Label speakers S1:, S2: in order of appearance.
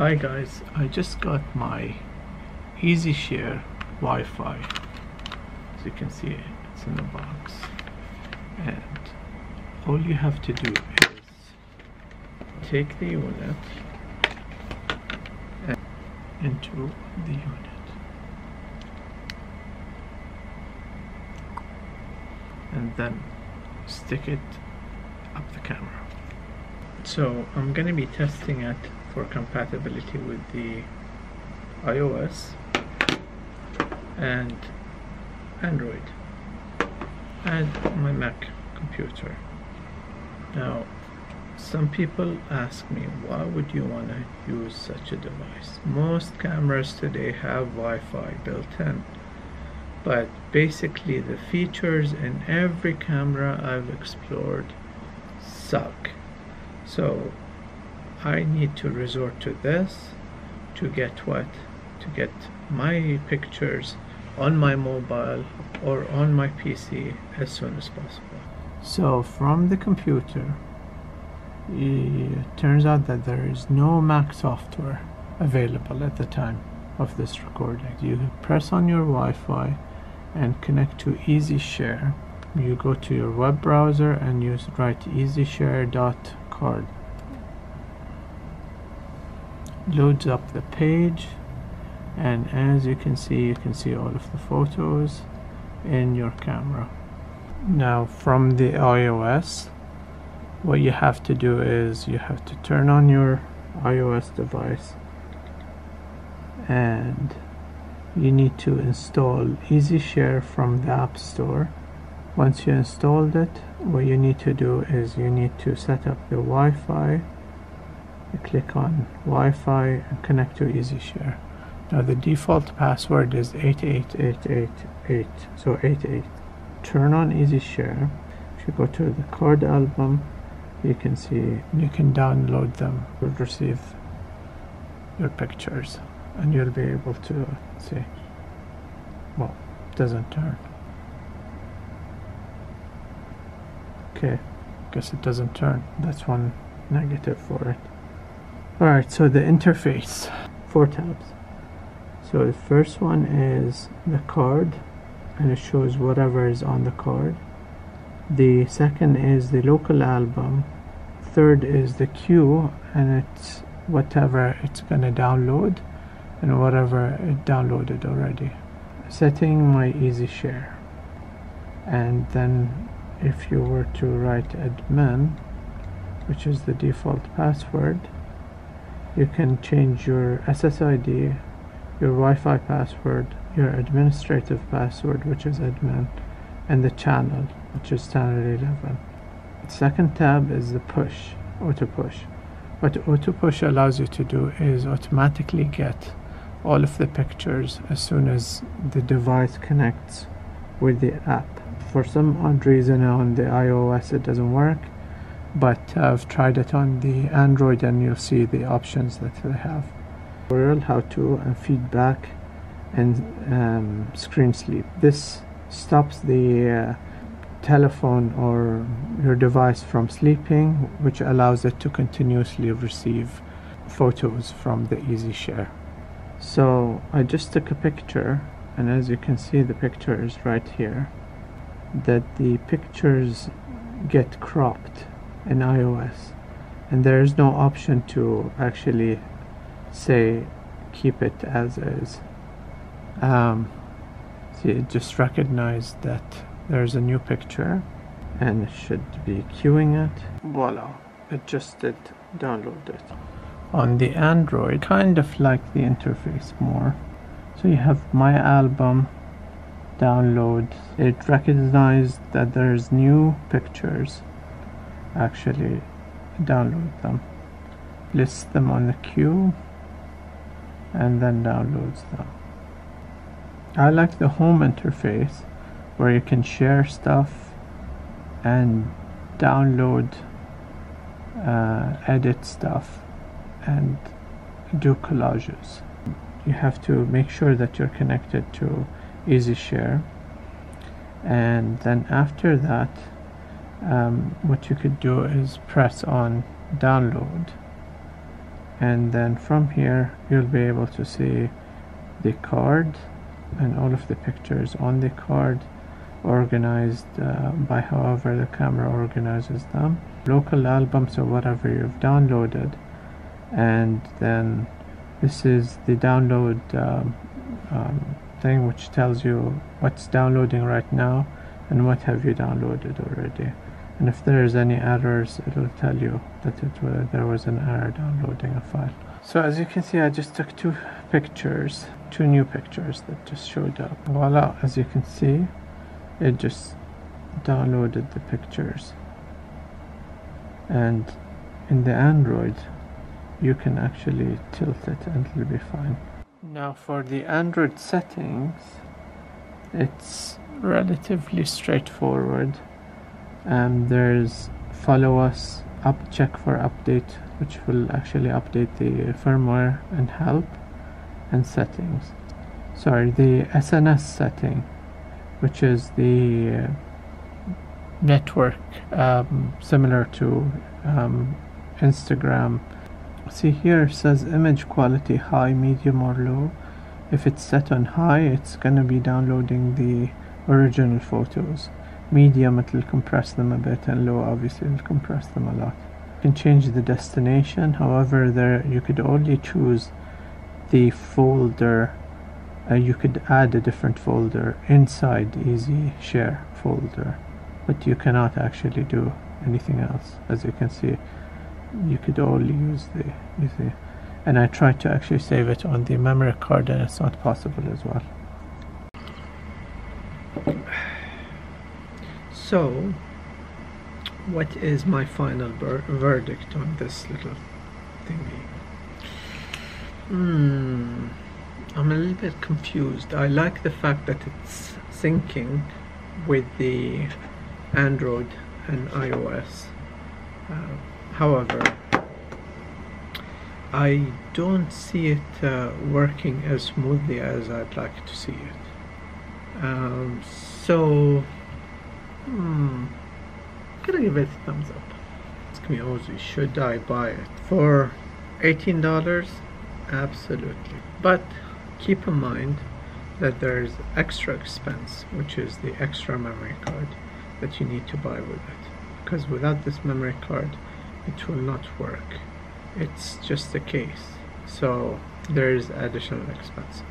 S1: Hi guys, I just got my EasyShare Wi-Fi. As you can see, it's in the box. And all you have to do is take the unit and into the unit. And then stick it up the camera. So I'm gonna be testing it for compatibility with the iOS and Android and my Mac computer. Now, some people ask me, why would you want to use such a device? Most cameras today have Wi-Fi built in, but basically the features in every camera I've explored suck. So I need to resort to this to get what? To get my pictures on my mobile or on my PC as soon as possible. So from the computer, it turns out that there is no Mac software available at the time of this recording. You press on your Wi-Fi and connect to EasyShare. You go to your web browser and you write easyshare.card. Loads up the page and as you can see you can see all of the photos in your camera. Now from the iOS what you have to do is you have to turn on your iOS device and you need to install easy share from the App Store. Once you installed it what you need to do is you need to set up the Wi-Fi you click on Wi-Fi and connect to EasyShare now the default password is 88888, so 88. Turn on EasyShare. If you go to the card album, you can see you can download them. You'll receive your pictures, and you'll be able to see. Well, doesn't turn. Okay, guess it doesn't turn. That's one negative for it. Alright, so the interface. Four tabs. So the first one is the card and it shows whatever is on the card. The second is the local album. Third is the queue and it's whatever it's gonna download and whatever it downloaded already. Setting my EasyShare and then if you were to write admin which is the default password you can change your SSID your Wi-Fi password, your administrative password, which is admin, and the channel, which is standard 11. The second tab is the push, auto push. What auto push allows you to do is automatically get all of the pictures as soon as the device connects with the app. For some odd reason on the iOS it doesn't work, but I've tried it on the Android and you'll see the options that they have. Tutorial how to and feedback and um, screen sleep. This stops the uh, telephone or your device from sleeping which allows it to continuously receive photos from the EasyShare so I just took a picture and as you can see the picture is right here that the pictures get cropped in iOS and there is no option to actually say keep it as is. Um, see, it just recognized that there's a new picture and it should be queuing it. Voila, it just did download it. On the Android, kind of like the interface more. So you have my album, download. It recognized that there's new pictures. Actually, download them. List them on the queue and then downloads them. I like the home interface where you can share stuff and download, uh, edit stuff, and do collages. You have to make sure that you're connected to EasyShare, and then after that, um, what you could do is press on download. And then from here you'll be able to see the card and all of the pictures on the card organized uh, by however the camera organizes them. Local albums or whatever you've downloaded. And then this is the download um, um, thing which tells you what's downloading right now and what have you downloaded already and if there's any errors it'll tell you that it there was an error downloading a file. So as you can see I just took two pictures two new pictures that just showed up. Voila as you can see it just downloaded the pictures. And in the Android you can actually tilt it and it'll be fine. Now for the Android settings it's relatively straightforward there's follow us up check for update which will actually update the firmware and help and settings. Sorry the SNS setting which is the uh, network um, similar to um, Instagram. See here says image quality high medium or low. If it's set on high it's gonna be downloading the original photos medium it will compress them a bit and low obviously it will compress them a lot. You can change the destination however there you could only choose the folder uh, you could add a different folder inside easy share folder but you cannot actually do anything else as you can see. You could only use the easy and I tried to actually save it on the memory card and it's not possible as well so what is my final verdict on this little thingy Hmm. I'm a little bit confused. I like the fact that it's syncing with the Android and iOS. Uh, however, I don't see it uh, working as smoothly as I'd like to see it. Um, so, hmm, gonna give it a thumbs up. Ask me, Ozzy, should I buy it for $18? Absolutely. But keep in mind that there's extra expense, which is the extra memory card that you need to buy with it. Because without this memory card, it will not work. It's just a case. So there's additional expenses.